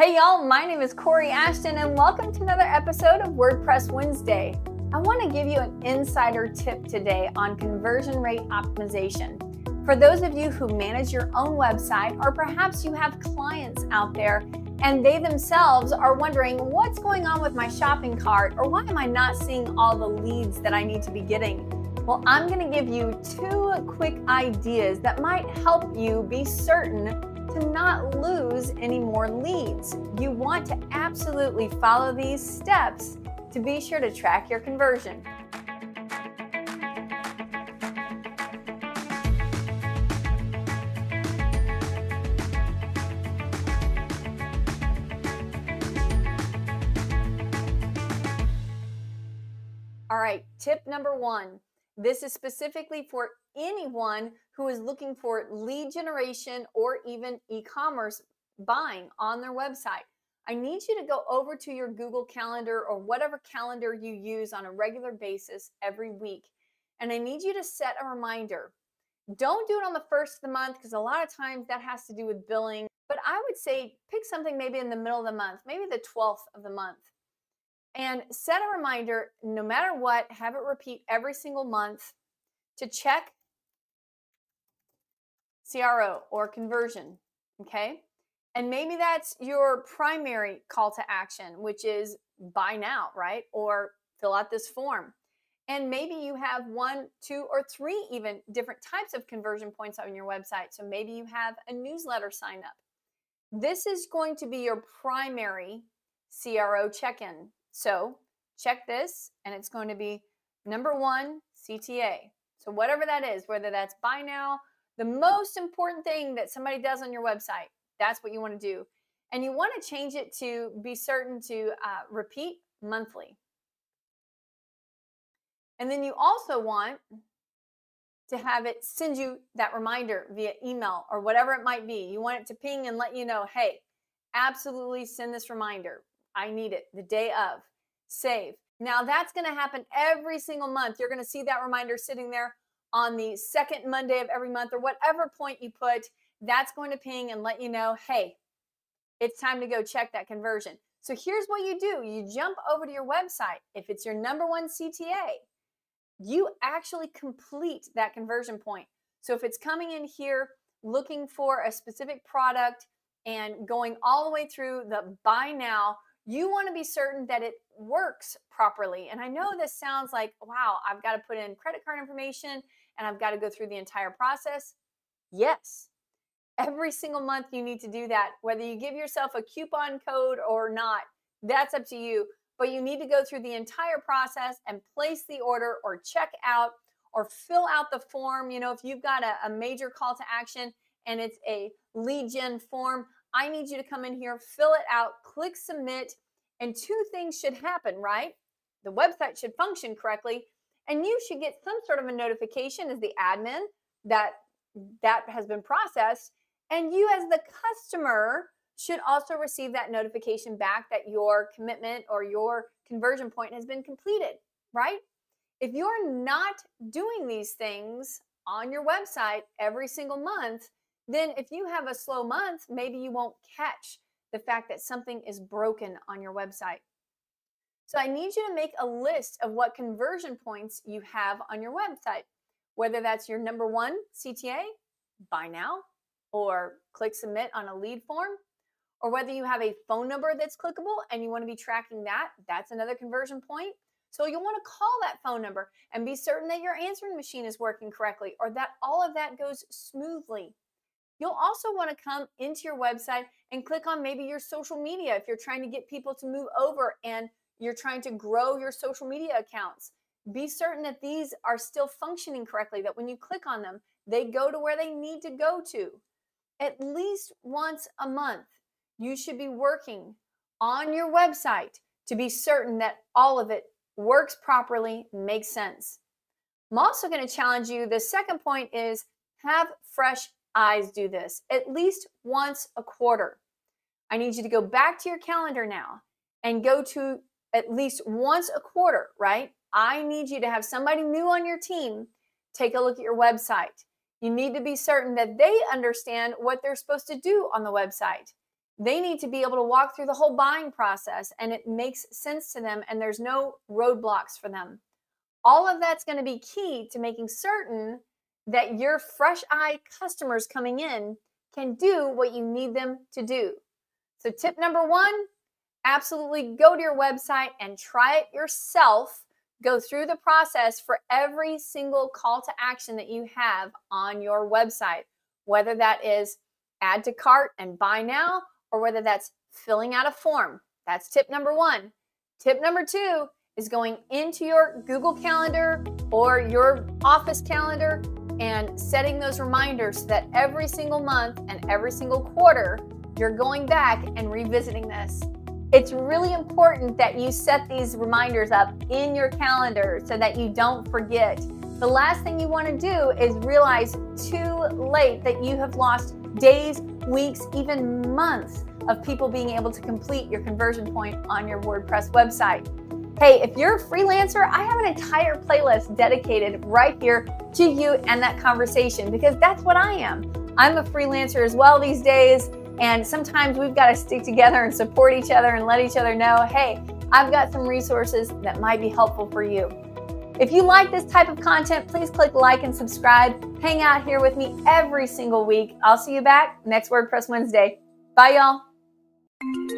Hey y'all, my name is Kori Ashton and welcome to another episode of WordPress Wednesday. I want to give you an insider tip today on conversion rate optimization. For those of you who manage your own website or perhaps you have clients out there and they themselves are wondering what's going on with my shopping cart or why am I not seeing all the leads that I need to be getting? Well, I'm going to give you two quick ideas that might help you be certain to not lose any more leads. You want to absolutely follow these steps to be sure to track your conversion. All right, tip number one. This is specifically for anyone who is looking for lead generation or even e commerce buying on their website. I need you to go over to your Google Calendar or whatever calendar you use on a regular basis every week. And I need you to set a reminder. Don't do it on the first of the month because a lot of times that has to do with billing. But I would say pick something maybe in the middle of the month, maybe the 12th of the month. And set a reminder no matter what, have it repeat every single month to check CRO or conversion. Okay. And maybe that's your primary call to action, which is buy now, right? Or fill out this form. And maybe you have one, two, or three even different types of conversion points on your website. So maybe you have a newsletter sign up. This is going to be your primary CRO check in. So check this, and it's going to be number one, CTA. So whatever that is, whether that's buy now, the most important thing that somebody does on your website, that's what you want to do. And you want to change it to be certain to uh, repeat monthly. And then you also want to have it send you that reminder via email or whatever it might be. You want it to ping and let you know, hey, absolutely send this reminder. I need it the day of. Save. Now that's going to happen every single month. You're going to see that reminder sitting there on the second Monday of every month or whatever point you put. That's going to ping and let you know, hey, it's time to go check that conversion. So here's what you do you jump over to your website. If it's your number one CTA, you actually complete that conversion point. So if it's coming in here looking for a specific product and going all the way through the buy now, you want to be certain that it works properly. And I know this sounds like, wow, I've got to put in credit card information and I've got to go through the entire process. Yes. Every single month you need to do that. Whether you give yourself a coupon code or not, that's up to you. But you need to go through the entire process and place the order or check out or fill out the form. You know, if you've got a, a major call to action and it's a lead gen form, I need you to come in here, fill it out, click submit, and two things should happen, right? The website should function correctly, and you should get some sort of a notification as the admin that that has been processed, and you as the customer should also receive that notification back that your commitment or your conversion point has been completed, right? If you're not doing these things on your website every single month, then if you have a slow month, maybe you won't catch the fact that something is broken on your website. So I need you to make a list of what conversion points you have on your website, whether that's your number one CTA, buy now, or click submit on a lead form, or whether you have a phone number that's clickable and you want to be tracking that, that's another conversion point. So you'll want to call that phone number and be certain that your answering machine is working correctly or that all of that goes smoothly. You'll also want to come into your website and click on maybe your social media if you're trying to get people to move over and you're trying to grow your social media accounts. Be certain that these are still functioning correctly, that when you click on them, they go to where they need to go to. At least once a month, you should be working on your website to be certain that all of it works properly, makes sense. I'm also going to challenge you. The second point is have fresh eyes do this at least once a quarter. I need you to go back to your calendar now and go to at least once a quarter, right? I need you to have somebody new on your team take a look at your website. You need to be certain that they understand what they're supposed to do on the website. they need to be able to walk through the whole buying process and it makes sense to them and there's no roadblocks for them. All of that's going to be key to making certain that your fresh eye customers coming in can do what you need them to do. So, tip number one absolutely go to your website and try it yourself. Go through the process for every single call to action that you have on your website, whether that is add to cart and buy now, or whether that's filling out a form. That's tip number one. Tip number two is going into your Google Calendar or your office calendar and setting those reminders so that every single month and every single quarter, you're going back and revisiting this. It's really important that you set these reminders up in your calendar so that you don't forget. The last thing you want to do is realize too late that you have lost days, weeks, even months of people being able to complete your conversion point on your WordPress website. Hey, if you're a freelancer, I have an entire playlist dedicated right here to you and that conversation because that's what I am. I'm a freelancer as well these days, and sometimes we've got to stick together and support each other and let each other know hey, I've got some resources that might be helpful for you. If you like this type of content, please click like and subscribe. Hang out here with me every single week. I'll see you back next WordPress Wednesday. Bye, y'all.